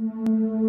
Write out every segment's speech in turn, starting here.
うん。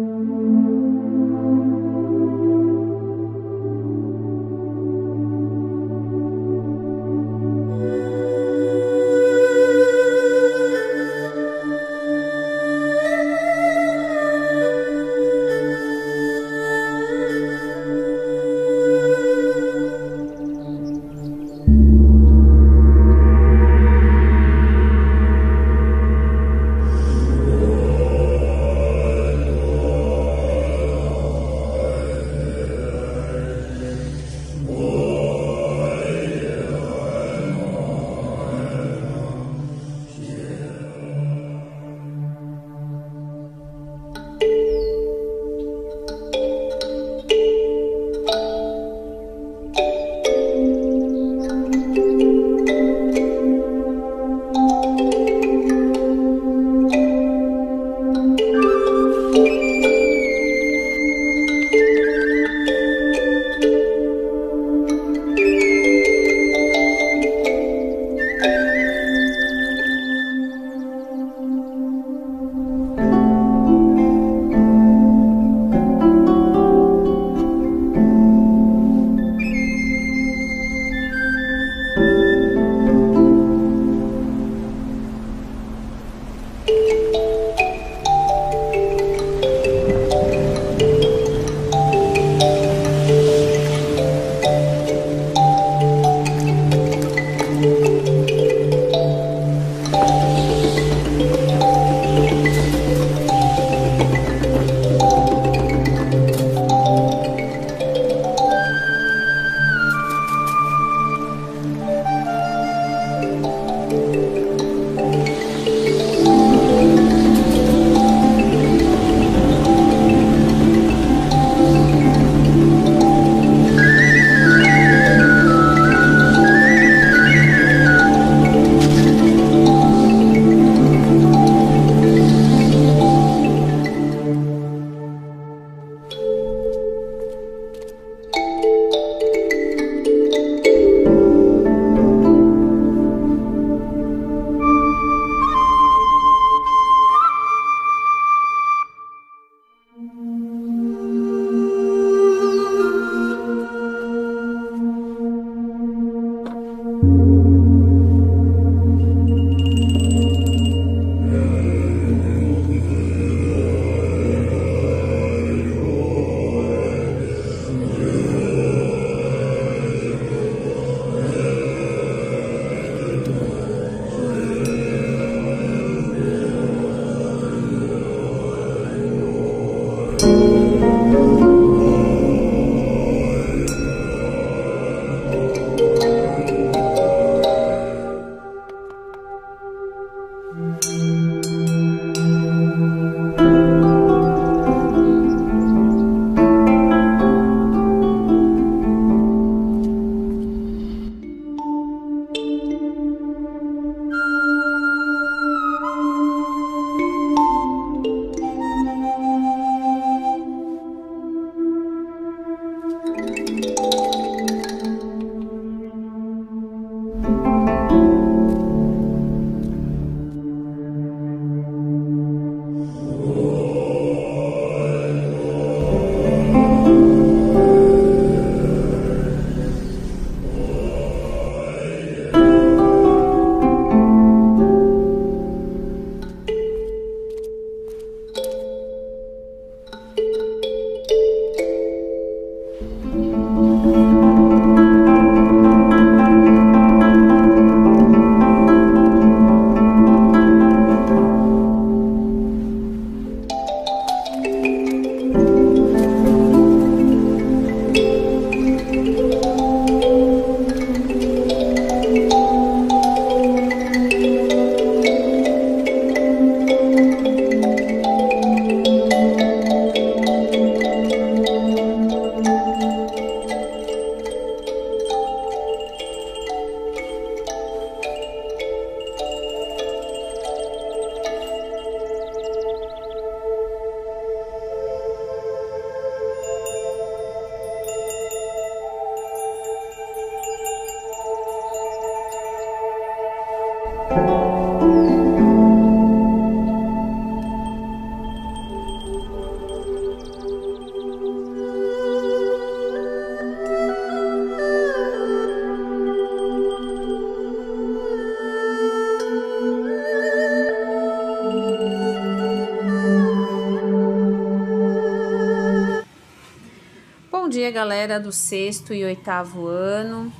Do sexto e oitavo ano.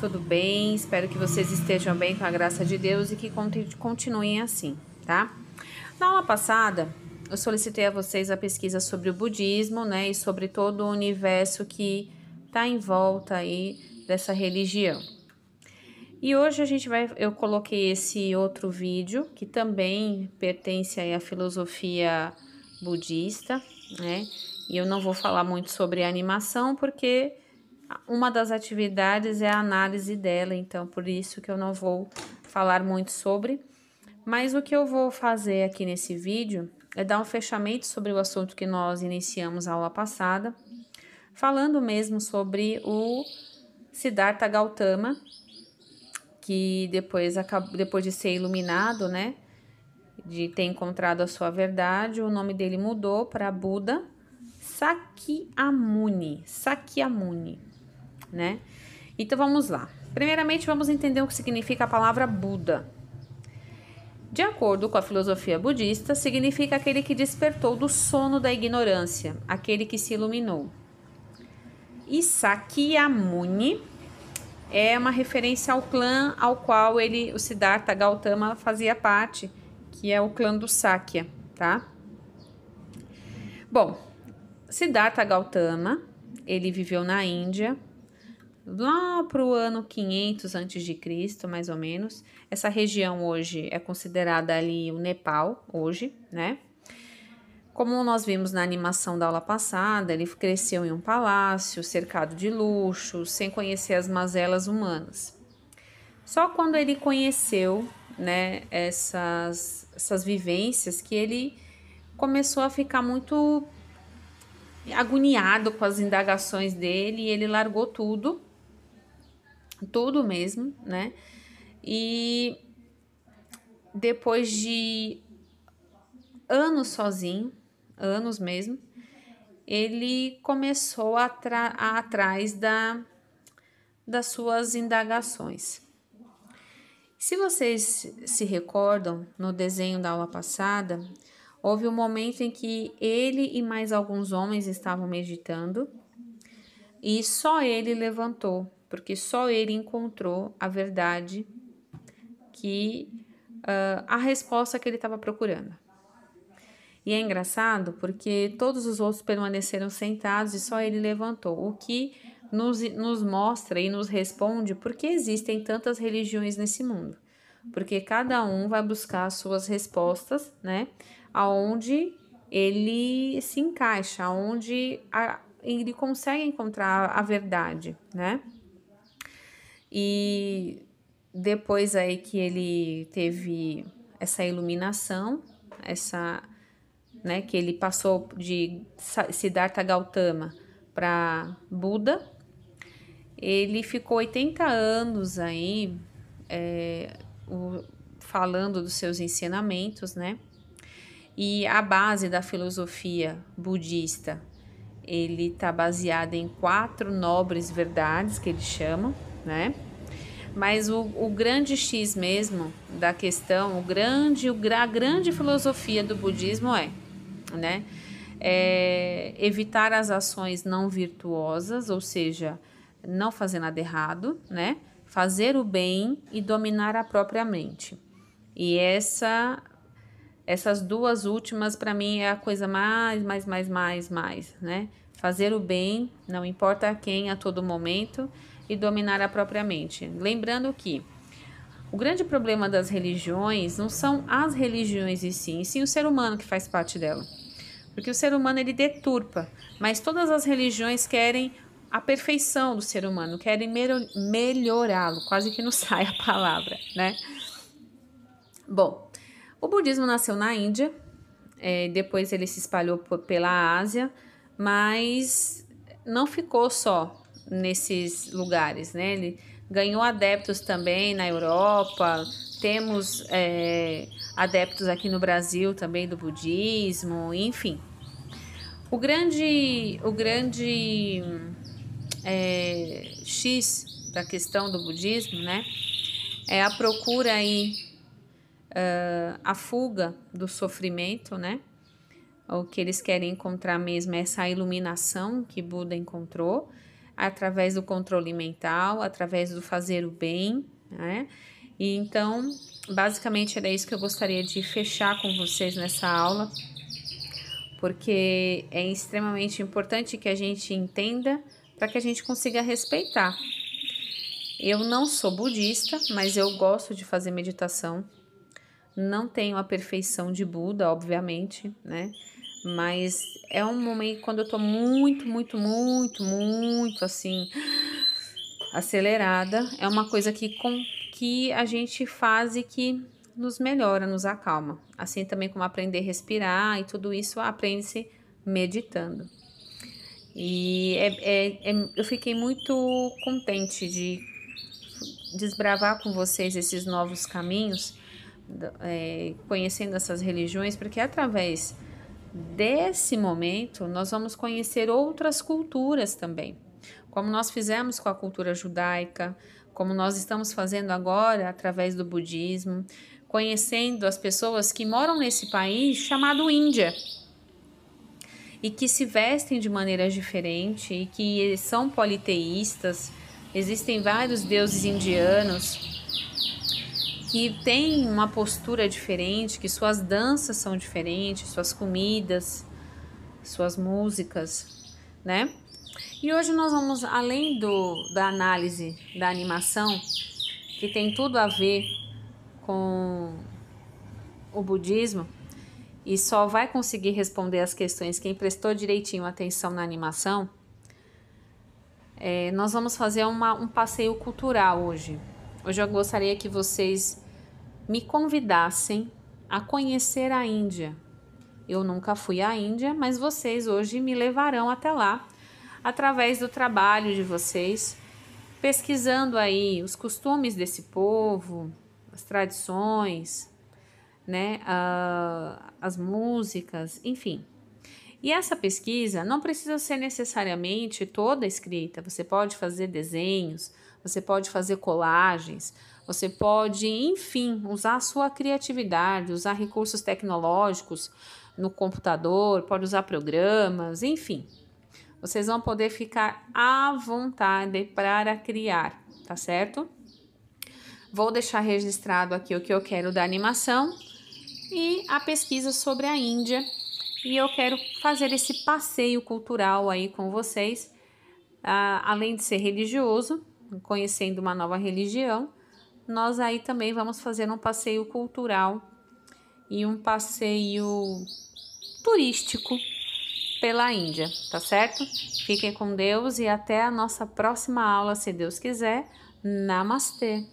Tudo bem? Espero que vocês estejam bem com a graça de Deus e que continuem assim, tá? Na aula passada, eu solicitei a vocês a pesquisa sobre o budismo, né, e sobre todo o universo que tá em volta aí dessa religião. E hoje a gente vai, eu coloquei esse outro vídeo que também pertence aí à filosofia budista, né? E eu não vou falar muito sobre animação porque uma das atividades é a análise dela, então por isso que eu não vou falar muito sobre. Mas o que eu vou fazer aqui nesse vídeo é dar um fechamento sobre o assunto que nós iniciamos a aula passada, falando mesmo sobre o Siddhartha Gautama, que depois, depois de ser iluminado, né, de ter encontrado a sua verdade, o nome dele mudou para Buda Sakyamuni, Sakyamuni, né? Então vamos lá. Primeiramente vamos entender o que significa a palavra Buda. De acordo com a filosofia budista, significa aquele que despertou do sono da ignorância, aquele que se iluminou. E Sakyamuni é uma referência ao clã ao qual ele, o Siddhartha Gautama fazia parte, que é o clã do Sakya, tá? Bom, Siddhartha Gautama, ele viveu na Índia lá para o ano 500 a.C., mais ou menos. Essa região hoje é considerada ali o Nepal, hoje, né? Como nós vimos na animação da aula passada, ele cresceu em um palácio, cercado de luxo, sem conhecer as mazelas humanas. Só quando ele conheceu né, essas, essas vivências que ele começou a ficar muito agoniado com as indagações dele e ele largou tudo, tudo mesmo, né? E depois de anos sozinho, anos mesmo, ele começou a, a atrás da, das suas indagações. Se vocês se recordam, no desenho da aula passada, Houve um momento em que ele e mais alguns homens estavam meditando e só ele levantou, porque só ele encontrou a verdade que uh, a resposta que ele estava procurando. E é engraçado porque todos os outros permaneceram sentados e só ele levantou, o que nos, nos mostra e nos responde por que existem tantas religiões nesse mundo. Porque cada um vai buscar as suas respostas, né? Aonde ele se encaixa, aonde a, ele consegue encontrar a verdade, né? E depois aí que ele teve essa iluminação, essa, né, que ele passou de Siddhartha Gautama para Buda, ele ficou 80 anos aí é, o, falando dos seus ensinamentos, né? E a base da filosofia budista, ele está baseado em quatro nobres verdades que eles chamam, né? Mas o, o grande X mesmo da questão, o grande, a grande filosofia do budismo é, né? É evitar as ações não virtuosas, ou seja, não fazer nada errado, né? Fazer o bem e dominar a própria mente. E essa essas duas últimas, para mim, é a coisa mais, mais, mais, mais, mais, né? Fazer o bem, não importa quem, a todo momento, e dominar a própria mente. Lembrando que o grande problema das religiões não são as religiões em si, sim o ser humano que faz parte dela. Porque o ser humano ele deturpa, mas todas as religiões querem a perfeição do ser humano, querem melhorá-lo, quase que não sai a palavra, né? Bom, o budismo nasceu na Índia, é, depois ele se espalhou pela Ásia, mas não ficou só nesses lugares, né? Ele ganhou adeptos também na Europa, temos é, adeptos aqui no Brasil também do budismo, enfim. O grande, o grande é, X da questão do budismo, né, é a procura aí uh, a fuga do sofrimento, né? o que eles querem encontrar mesmo é essa iluminação que Buda encontrou, através do controle mental, através do fazer o bem, né? E então, basicamente era isso que eu gostaria de fechar com vocês nessa aula, porque é extremamente importante que a gente entenda para que a gente consiga respeitar. Eu não sou budista, mas eu gosto de fazer meditação. Não tenho a perfeição de Buda, obviamente, né? Mas é um momento quando eu tô muito, muito, muito, muito assim acelerada. É uma coisa que, com, que a gente faz e que nos melhora, nos acalma. Assim também como aprender a respirar e tudo isso aprende-se meditando. E é, é, é, eu fiquei muito contente de desbravar com vocês esses novos caminhos, é, conhecendo essas religiões, porque através desse momento nós vamos conhecer outras culturas também, como nós fizemos com a cultura judaica, como nós estamos fazendo agora através do budismo, conhecendo as pessoas que moram nesse país chamado Índia e que se vestem de maneiras diferentes e que são politeístas. Existem vários deuses indianos que têm uma postura diferente, que suas danças são diferentes, suas comidas, suas músicas, né? E hoje nós vamos além do da análise da animação, que tem tudo a ver com o budismo, e só vai conseguir responder as questões quem prestou direitinho atenção na animação, é, nós vamos fazer uma, um passeio cultural hoje. Hoje eu gostaria que vocês me convidassem a conhecer a Índia. Eu nunca fui à Índia, mas vocês hoje me levarão até lá através do trabalho de vocês, pesquisando aí os costumes desse povo, as tradições, né, uh, as músicas, enfim. E essa pesquisa não precisa ser necessariamente toda escrita, você pode fazer desenhos, você pode fazer colagens, você pode, enfim, usar a sua criatividade, usar recursos tecnológicos no computador, pode usar programas, enfim. Vocês vão poder ficar à vontade para criar, tá certo? Vou deixar registrado aqui o que eu quero da animação e a pesquisa sobre a Índia. E eu quero fazer esse passeio cultural aí com vocês, ah, além de ser religioso, conhecendo uma nova religião, nós aí também vamos fazer um passeio cultural e um passeio turístico pela Índia, tá certo? Fiquem com Deus e até a nossa próxima aula, se Deus quiser. Namastê!